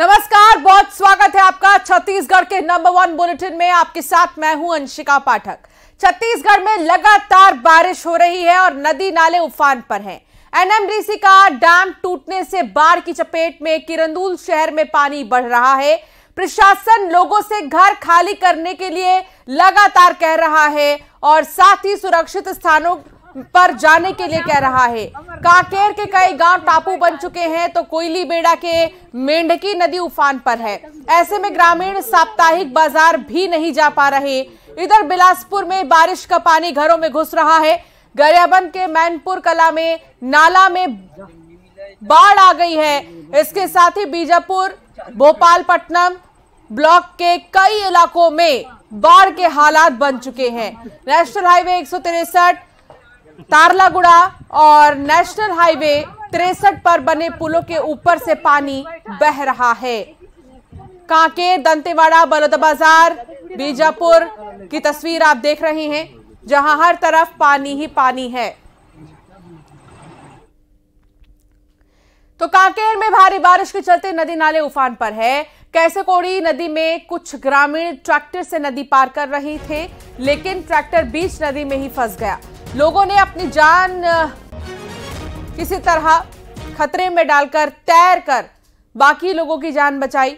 नमस्कार, बहुत स्वागत है आपका छत्तीसगढ़ के नंबर वन बुलेटिन में। आपके साथ मैं हूँ अंशिका पाठक। छत्तीसगढ़ में लगातार बारिश हो रही है और नदी नाले उफान पर हैं। एनएमडीसी का डैम टूटने से बाढ़ की चपेट में किरंदुल शहर में पानी बढ़ रहा है। प्रशासन लोगों से घर खाली करने के लिए लगातार कह रहा है और साथ ही सुरक्षित स्थानों पर जाने के लिए कह रहा है। कांकेर के कई गाँव टापू बन चुके हैं तो कोयली बेड़ा के मेंढकी नदी उफान पर है। ऐसे में ग्रामीण साप्ताहिक बाज़ार भी नहीं जा पा रहे। इधर बिलासपुर में बारिश का पानी घरों में घुस रहा है। गरियाबंद के मैनपुर कला में, नाला में बाढ़ आ गई है। इसके साथ ही बीजापुर भोपालपट्टनम ब्लॉक के कई इलाकों में बाढ़ के हालात बन चुके हैं। नेशनल हाईवे एक तारलागुड़ा और नेशनल हाईवे तिरसठ पर बने पुलों के ऊपर से पानी बह रहा है। कांकेर, दंतेवाड़ा, बलौदाबाजार, बीजापुर की तस्वीर आप देख रहे हैं, जहाँ हर तरफ़ पानी ही पानी है। तो कांकेर में भारी बारिश के चलते नदी नाले उफान पर है। कैसे कोड़ी नदी में कुछ ग्रामीण ट्रैक्टर से नदी पार कर रहे थे, लेकिन ट्रैक्टर बीच नदी में ही फंस गया। लोगों ने अपनी जान किसी तरह खतरे में डालकर तैर कर बाकी लोगों की जान बचाई।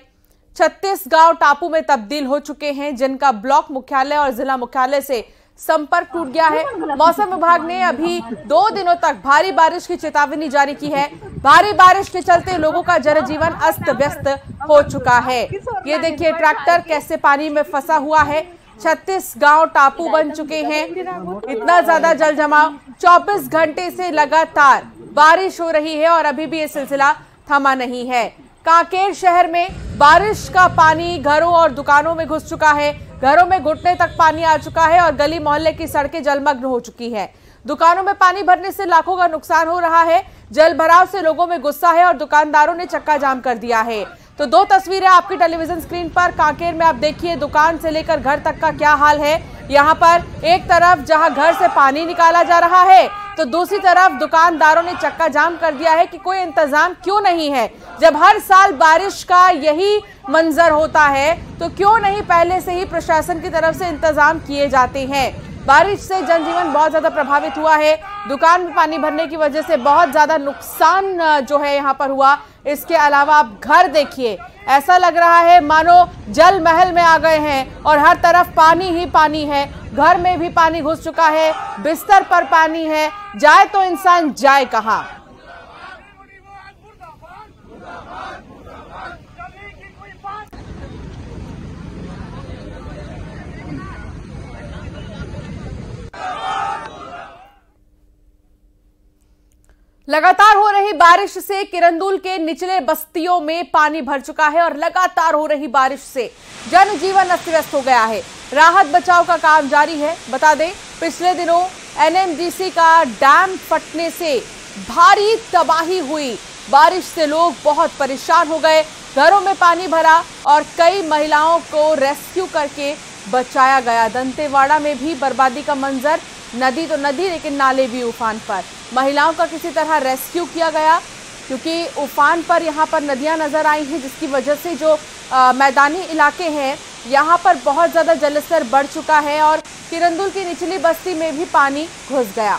छत्तीस गाँव टापू में तब्दील हो चुके हैं, जिनका ब्लॉक मुख्यालय और जिला मुख्यालय से संपर्क टूट गया है। मौसम विभाग ने अभी दो दिनों तक भारी बारिश की चेतावनी जारी की है। भारी बारिश के चलते लोगों का जनजीवन अस्त व्यस्त हो चुका है। ये देखिए, ट्रैक्टर कैसे पानी में फंसा हुआ है। छत्तीस गाँव टापू बन चुके हैं। इतना ज़्यादा जल जमाव 24 घंटे से लगातार बारिश हो रही है और अभी भी ये सिलसिला थमा नहीं है। कांकेर शहर में बारिश का पानी घरों और दुकानों में घुस चुका है। घरों में घुटने तक पानी आ चुका है और गली मोहल्ले की सड़कें जलमग्न हो चुकी है। दुकानों में पानी भरने से लाखों का नुकसान हो रहा है। जल भराव से लोगों में गुस्सा है और दुकानदारों ने चक्का जाम कर दिया है। तो दो तस्वीरें आपकी टेलीविज़न स्क्रीन पर कांकेर में आप देखिए, दुकान से लेकर घर तक का क्या हाल है। यहाँ पर एक तरफ़ जहाँ घर से पानी निकाला जा रहा है तो दूसरी तरफ़ दुकानदारों ने चक्का जाम कर दिया है कि कोई इंतज़ाम क्यों नहीं है। जब हर साल बारिश का यही मंजर होता है तो क्यों नहीं पहले से ही प्रशासन की तरफ़ से इंतज़ाम किए जाते हैं? बारिश से जनजीवन बहुत ज़्यादा प्रभावित हुआ है। दुकान में पानी भरने की वजह से बहुत ज़्यादा नुकसान जो है यहाँ पर हुआ। इसके अलावा आप घर देखिए, ऐसा लग रहा है मानो जल महल में आ गए हैं और हर तरफ़ पानी ही पानी है। घर में भी पानी घुस चुका है, बिस्तर पर पानी है। जाए तो इंसान जाए कहाँ? लगातार हो रही बारिश से किरंदुल के निचले बस्तियों में पानी भर चुका है और लगातार हो रही बारिश से जनजीवन अस्त व्यस्त हो गया है। राहत बचाव का काम जारी है। बता दें, पिछले दिनों एनएमडीसी का डैम फटने से भारी तबाही हुई। बारिश से लोग बहुत परेशान हो गए। घरों में पानी भरा और कई महिलाओं को रेस्क्यू करके बचाया गया। दंतेवाड़ा में भी बर्बादी का मंजर नदी तो नदी लेकिन नाले भी उफान पर। महिलाओं का किसी तरह रेस्क्यू किया गया क्योंकि उफान पर यहाँ पर नदियाँ नज़र आई हैं जिसकी वजह से जो आ, मैदानी इलाके हैं यहाँ पर बहुत ज़्यादा जलस्तर बढ़ चुका है और किरंदुल की निचली बस्ती में भी पानी घुस गया।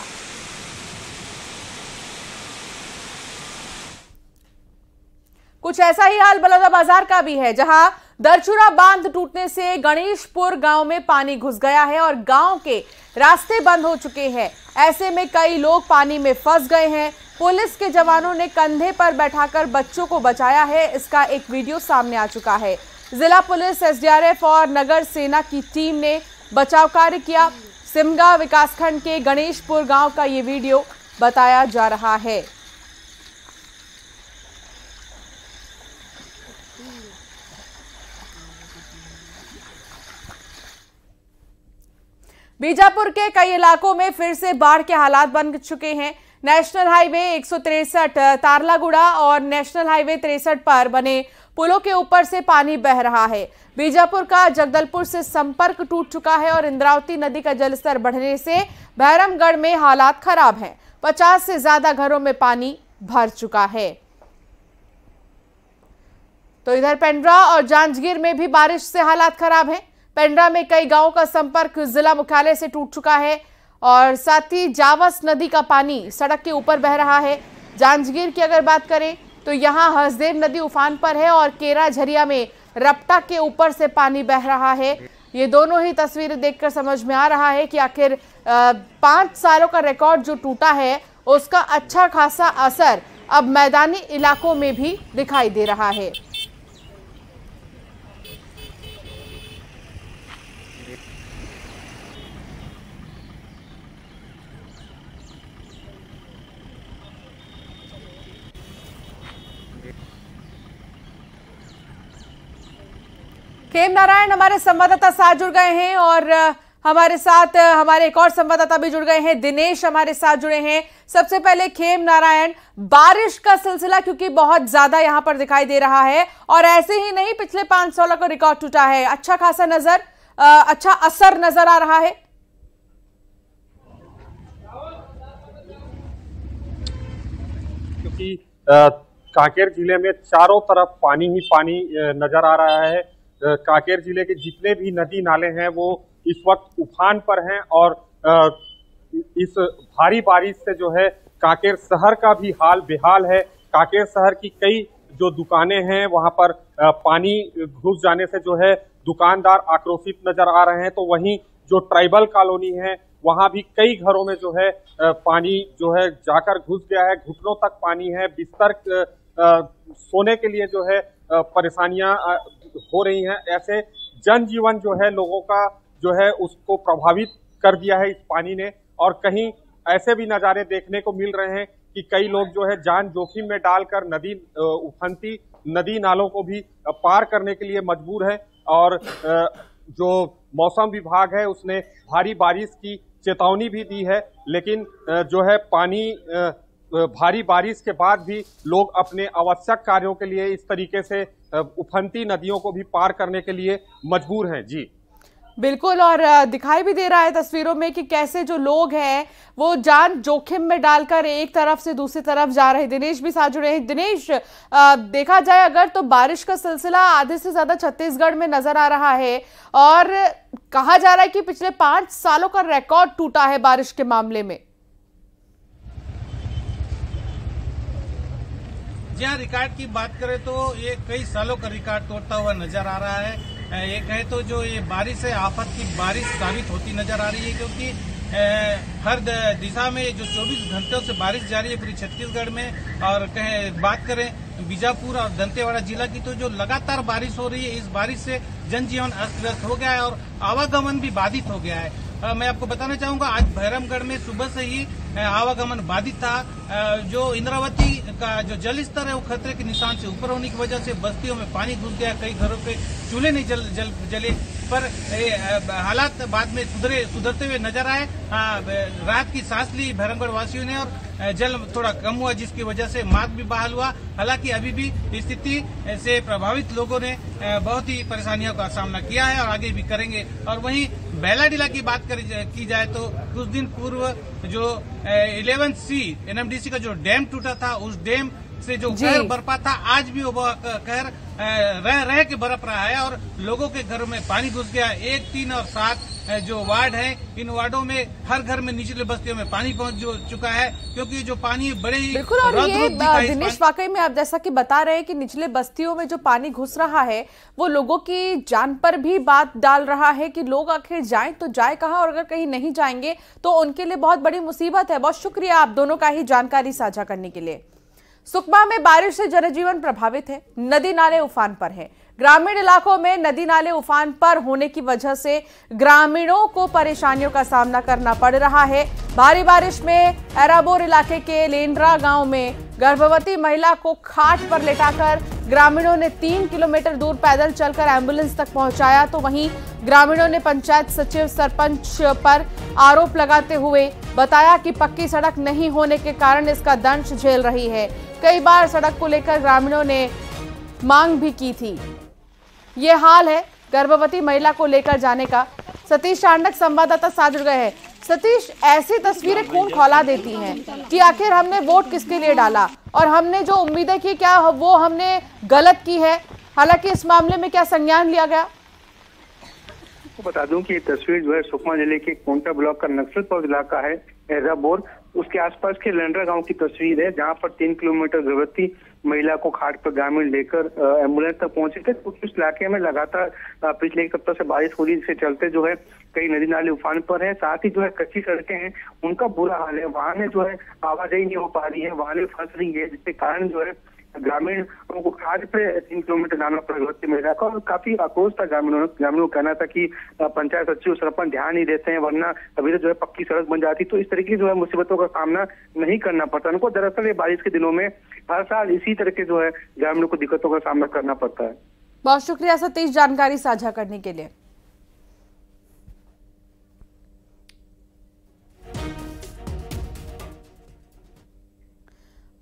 कुछ ऐसा ही हाल बलौदा बाज़ार का भी है जहाँ दरचुरा बाँध टूटने से गणेशपुर गाँव में पानी घुस गया है और गाँव के रास्ते बंद हो चुके हैं। ऐसे में कई लोग पानी में फंस गए हैं। पुलिस के जवानों ने कंधे पर बैठाकर बच्चों को बचाया है। इसका एक वीडियो सामने आ चुका है। जिला पुलिस, एसडीआरएफ और नगर सेना की टीम ने बचाव कार्य किया। सिमगा विकासखंड के गणेशपुर गाँव का ये वीडियो बताया जा रहा है। बीजापुर के कई इलाकों में फिर से बाढ़ के हालात बन चुके हैं। नेशनल हाईवे एक तारलागुड़ा और नेशनल हाईवे तिरसठ पर बने पुलों के ऊपर से पानी बह रहा है। बीजापुर का जगदलपुर से संपर्क टूट चुका है और इंद्रावती नदी का जलस्तर बढ़ने से भैरमगढ़ में हालात खराब हैं। 50 से ज़्यादा घरों में पानी भर चुका है। तो इधर पेंड्रा और जांजगीर में भी बारिश से हालात खराब हैं। पेंड्रा में कई गाँवों का संपर्क जिला मुख्यालय से टूट चुका है और साथ ही जावस नदी का पानी सड़क के ऊपर बह रहा है। जांजगीर की अगर बात करें तो यहाँ हसदेव नदी उफान पर है और केरा झरिया में रपटा के ऊपर से पानी बह रहा है। ये दोनों ही तस्वीरें देखकर समझ में आ रहा है कि आखिर पाँच सालों का रिकॉर्ड जो टूटा है, उसका अच्छा खासा असर अब मैदानी इलाकों में भी दिखाई दे रहा है। खेम नारायण, हमारे संवाददाता साथ जुड़ गए हैं और हमारे साथ हमारे एक और संवाददाता भी जुड़ गए हैं। दिनेश हमारे साथ जुड़े हैं। सबसे पहले खेम नारायण, बारिश का सिलसिला क्योंकि बहुत ज़्यादा यहाँ पर दिखाई दे रहा है और ऐसे ही नहीं, पिछले पाँच सोलह का रिकॉर्ड टूटा है। अच्छा खासा नज़र अच्छा असर नज़र आ रहा है। क्योंकि कांकेर ज़िले में चारों तरफ़ पानी ही पानी नज़र आ रहा है। कांकेर ज़िले के जितने भी नदी नाले हैं, वो इस वक्त उफान पर हैं और इस भारी बारिश से जो है कांकेर शहर का भी हाल बेहाल है। कांकेर शहर की कई जो दुकानें हैं, वहाँ पर पानी घुस जाने से जो है दुकानदार आक्रोशित नज़र आ रहे हैं। तो वहीं जो ट्राइबल कॉलोनी है, वहाँ भी कई घरों में जो है पानी जो है जाकर घुस गया है। घुटनों तक पानी है। बिस्तर सोने के लिए जो है परेशानियाँ हो रही हैं। ऐसे जनजीवन जो है लोगों का जो है उसको प्रभावित कर दिया है इस पानी ने। और कहीं ऐसे भी नज़ारे देखने को मिल रहे हैं कि कई लोग जो है जान जोखिम में डालकर नदी उफनती, नदी नालों को भी पार करने के लिए मजबूर है। और जो मौसम विभाग है उसने भारी बारिश की चेतावनी भी दी है। लेकिन जो है पानी भारी बारिश के बाद भी लोग अपने आवश्यक कार्यों के लिए इस तरीके से उफनती नदियों को भी पार करने के लिए मजबूर हैं। जी। बिल्कुल, और दिखाई भी दे रहा है तस्वीरों में कि कैसे जो लोग हैं, वो जान जोखिम में डालकर एक तरफ़ से दूसरी तरफ़ जा रहे दिनेश भी साथ जुड़े हैं। दिनेश देखा जाए अगर तो बारिश का सिलसिला आधे से ज़्यादा छत्तीसगढ़ में नज़र आ रहा है, और कहा जा रहा है कि पिछले पाँच सालों का रिकॉर्ड टूटा है बारिश के मामले में। जी हाँ रिकॉर्ड की बात करें तो ये कई सालों का रिकॉर्ड तोड़ता हुआ नज़र आ रहा है। ये कहे तो जो ये बारिश है, आफत की बारिश साबित होती नज़र आ रही है क्योंकि हर दिशा में जो 24 घंटों से बारिश जारी है पूरी छत्तीसगढ़ में और कहें बात करें बीजापुर और दंतेवाड़ा जिला की तो जो लगातार बारिश हो रही है इस बारिश से जनजीवन अस्त व्यस्त हो गया है और आवागमन भी बाधित हो गया है। मैं आपको बताना चाहूँगा आज भैरमगढ़ में सुबह से ही आवागमन बाधित था। जो इंद्रावती का जो जल स्तर है वो खतरे के निशान से ऊपर होने की वजह से बस्तियों में पानी घुस गया कई घरों पे चूल्हे नहीं जल, जल जले। पर हालात बाद में सुधरे सुधरते हुए नज़र आए। रात की सांस ली भैरमगढ़ वासियों ने और जल थोड़ा कम हुआ जिसकी वजह से मार्ग भी बहाल हुआ। हालाँकि अभी भी स्थिति से प्रभावित लोगों ने बहुत ही परेशानियों का सामना किया है और आगे भी करेंगे। और वहीं बेलाडीला की बात कर, की जाए तो कुछ दिन पूर्व जो इलेवन सी एनएमडीसी का जो डैम टूटा था उस डैम से जो कहर बरपा था आज भी वो कहर रह रह के बरप रहा है और लोगों के घरों में पानी घुस गया। एक तीन और सात जो वार्ड है इन वार्डो में हर घर में निचले बस्तियों में पानी पहुँच चुका है क्योंकि जो पानी बड़े ही बिल्कुल और ये दिनेश वाकई में आप जैसा कि बता रहे हैं कि निचले बस्तियों में जो पानी घुस रहा है वो लोगों की जान पर भी बात डाल रहा है कि लोग आखिर जाएँ तो जाए कहाँ और अगर कहीं नहीं जाएँगे तो उनके लिए बहुत बड़ी मुसीबत है। बहुत शुक्रिया आप दोनों का ही जानकारी साझा करने के लिए। सुकमा में बारिश से जनजीवन प्रभावित है। नदी नाले उफान पर है। ग्रामीण इलाकों में नदी नाले उफान पर होने की वजह से ग्रामीणों को परेशानियों का सामना करना पड़ रहा है। भारी बारिश में एराबोर इलाके के लेंड्रा गाँव में गर्भवती महिला को खाट पर लेटाकर ग्रामीणों ने तीन किलोमीटर दूर पैदल चलकर एंबुलेंस तक पहुँचाया। तो वहीं ग्रामीणों ने पंचायत सचिव सरपंच पर आरोप लगाते हुए बताया कि पक्की सड़क नहीं होने के कारण इसका दंश झेल रही है। कई बार सड़क को लेकर ग्रामीणों ने मांग भी की थी। ये हाल है गर्भवती महिला को लेकर जाने का। सतीश चांडक संवाददाता साथ जुड़ गए हैं। सतीश, ऐसी तस्वीरें खून खोला देती हैं कि आखिर हमने वोट किसके लिए डाला? और हमने जो उम्मीदें की, क्या वो हमने गलत की है? हालाँकि इस मामले में क्या संज्ञान लिया गया? बता दूँ कि ये तस्वीर जो है सुकमा ज़िले के कोंटा ब्लॉक का नक्सल पौध इलाका है, एजाबोर। उसके आसपास के लंडरा गाँव की तस्वीर है, जहाँ पर तीन किलोमीटर गर्भवती महिला को खाट पर ग्रामीण लेकर एंबुलेंस तक पहुँचे थे। कुछ उस इलाके में लगातार पिछले एक सप्ताह से बारिश हो रही जिसके चलते जो है कई नदी नाले उफान पर है। साथ ही जो है कच्ची सड़कें हैं, उनका बुरा हाल है। वाहन जो है आवाजाही नहीं हो पा रही है, वाहन फंस रही है, जिसके कारण जो है ग्रामीण को खाद पे तीन किलोमीटर जाना प्रगति में रखा और काफ़ी आक्रोश था ग्रामीणों ग्रामीणों का कहना था कि पंचायत सचिव सरपंच ध्यान नहीं देते हैं, वरना अभी तो जो है पक्की सड़क बन जाती। तो इस तरीके की जो है मुसीबतों का सामना नहीं करना पड़ता। उनको दरअसल ये बारिश के दिनों में हर साल इसी तरह के जो है ग्रामीणों को दिक्कतों का सामना करना पड़ता है। बहुत शुक्रिया सतीश, जानकारी साझा करने के लिए।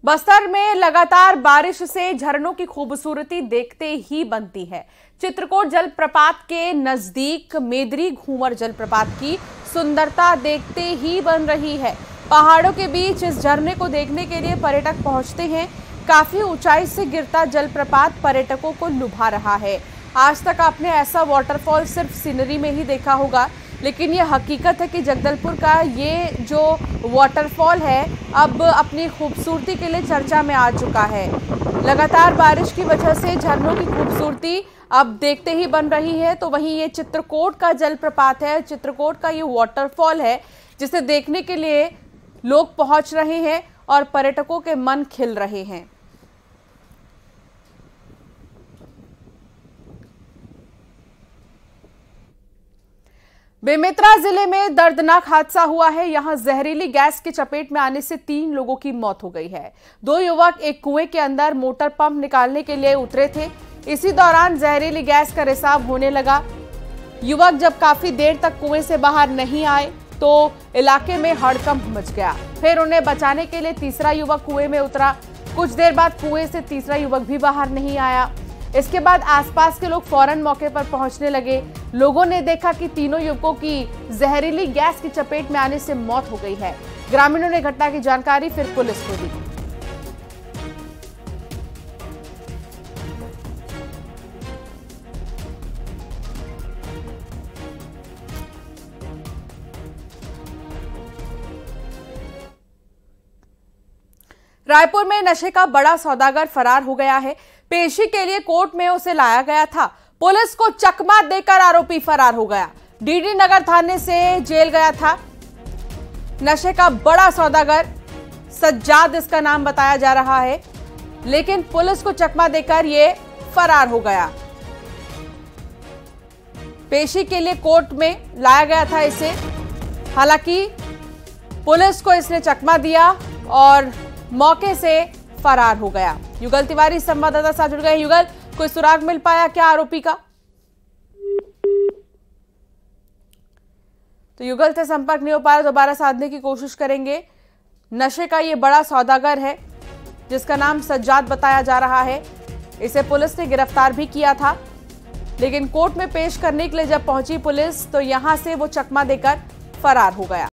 बस्तर में लगातार बारिश से झरनों की खूबसूरती देखते ही बनती है। चित्रकोट जलप्रपात के नज़दीक मेदरी घूमर जलप्रपात की सुंदरता देखते ही बन रही है। पहाड़ों के बीच इस झरने को देखने के लिए पर्यटक पहुँचते हैं। काफ़ी ऊंचाई से गिरता जलप्रपात पर्यटकों को लुभा रहा है। आज तक आपने ऐसा वाटरफॉल सिर्फ़ सीनरी में ही देखा होगा। लेकिन ये हकीकत है कि जगदलपुर का ये जो वाटरफॉल है, अब अपनी खूबसूरती के लिए चर्चा में आ चुका है। लगातार बारिश की वजह से झरनों की खूबसूरती अब देखते ही बन रही है तो वहीं ये चित्रकोट का जलप्रपात है। चित्रकोट का ये वाटरफॉल है, जिसे देखने के लिए लोग पहुँच रहे हैं और पर्यटकों के मन खिल रहे हैं। बेमेतरा ज़िले में दर्दनाक हादसा हुआ है। यहाँ जहरीली गैस की चपेट में आने से तीन लोगों की मौत हो गई है। दो युवक एक कुएँ के अंदर मोटर पंप निकालने के लिए उतरे थे। इसी दौरान जहरीली गैस का रिसाव होने लगा। युवक जब काफ़ी देर तक कुएँ से बाहर नहीं आए तो इलाके में हड़कंप मच गया। फिर उन्हें बचाने के लिए तीसरा युवक कुएँ में उतरा। कुछ देर बाद कुएँ से तीसरा युवक भी बाहर नहीं आया। इसके बाद आसपास के लोग फ़ौरन मौके पर पहुँचने लगे। लोगों ने देखा कि तीनों युवकों की जहरीली गैस की चपेट में आने से मौत हो गई है। ग्रामीणों ने घटना की जानकारी फिर पुलिस को दी। रायपुर में नशे का बड़ा सौदागर फरार हो गया है। पेशी के लिए कोर्ट में उसे लाया गया था। पुलिस को चकमा देकर आरोपी फरार हो गया। डीडी नगर थाने से जेल गया था। नशे का बड़ा सौदागर, सज्जाद इसका नाम बताया जा रहा है, लेकिन पुलिस को चकमा देकर यह फरार हो गया। पेशी के लिए कोर्ट में लाया गया था इसे। हालाँकि पुलिस को इसने चकमा दिया और मौके से फरार हो गया। युगल तिवारी, संवाददाता साथ जुड़ गए। युगल, कोई सुराग मिल पाया क्या आरोपी का? तो युगल से संपर्क नहीं हो पाया, दोबारा साधने की कोशिश करेंगे। नशे का ये बड़ा सौदागर है, जिसका नाम सज्जाद बताया जा रहा है। इसे पुलिस ने गिरफ़्तार भी किया था, लेकिन कोर्ट में पेश करने के लिए जब पहुँची पुलिस तो यहाँ से वो चकमा देकर फरार हो गया।